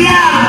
Yeah!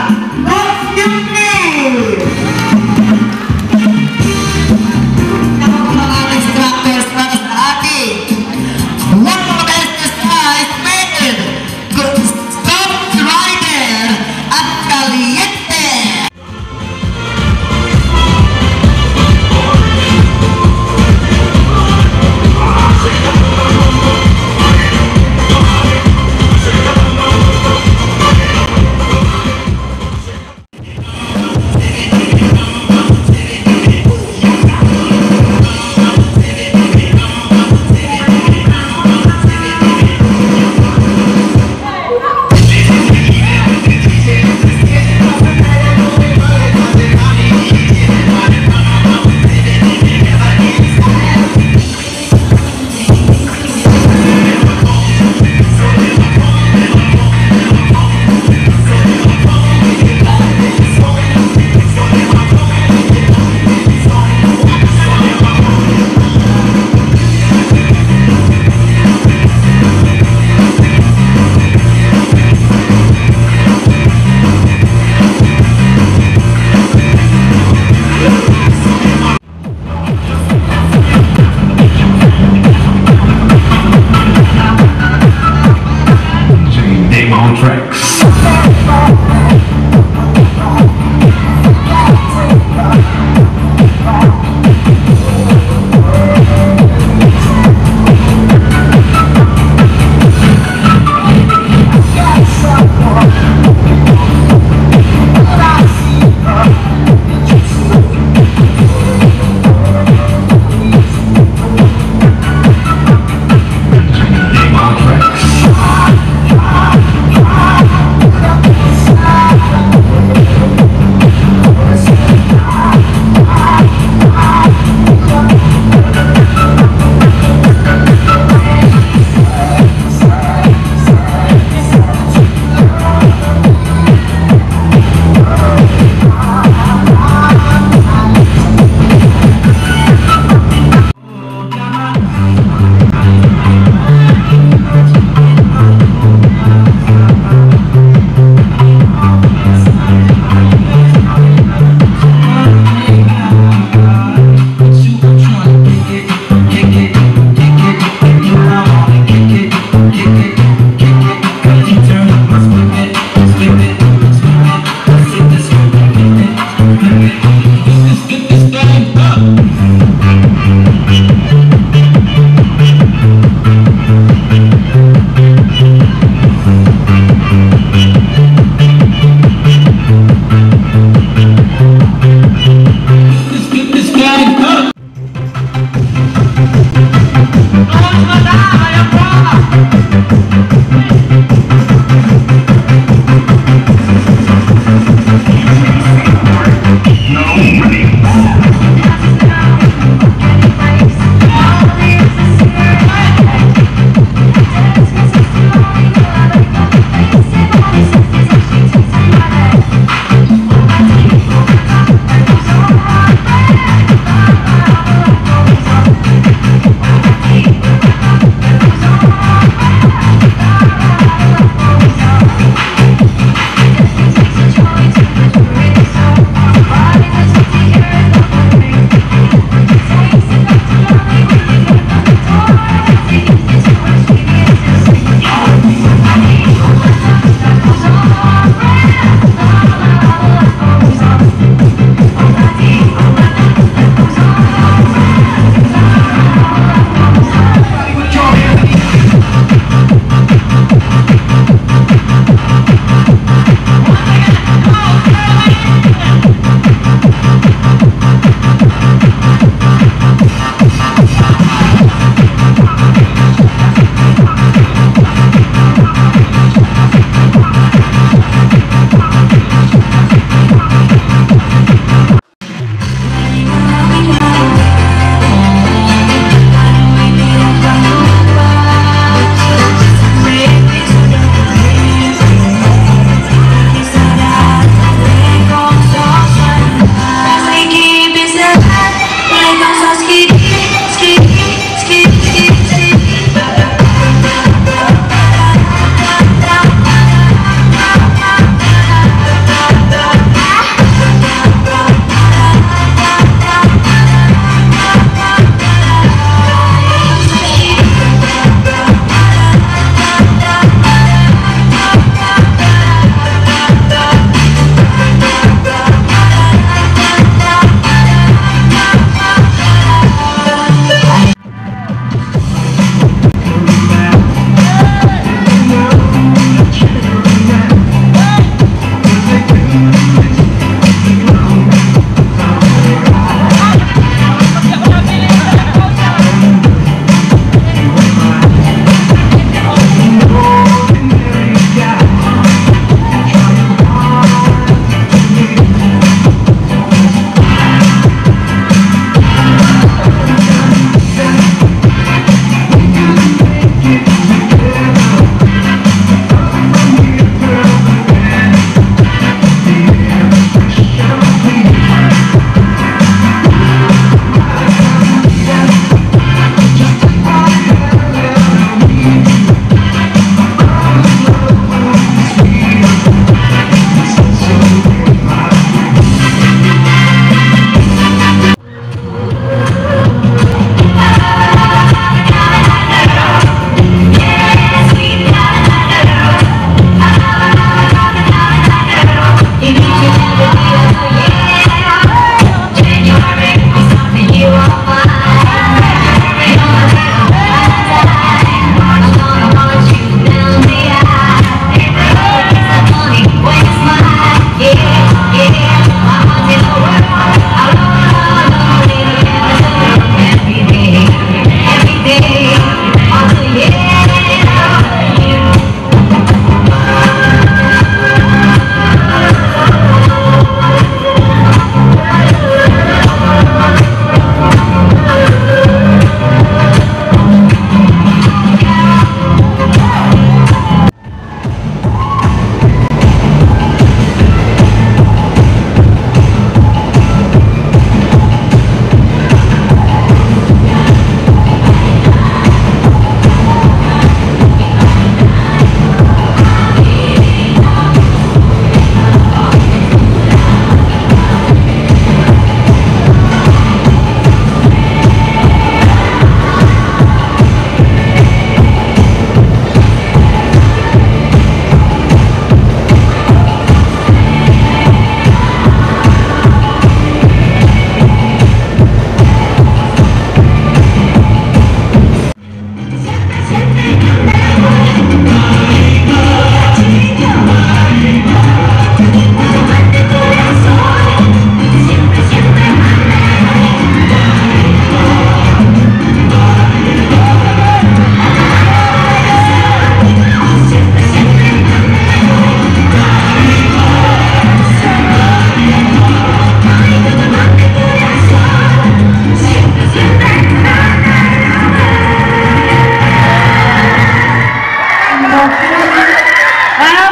How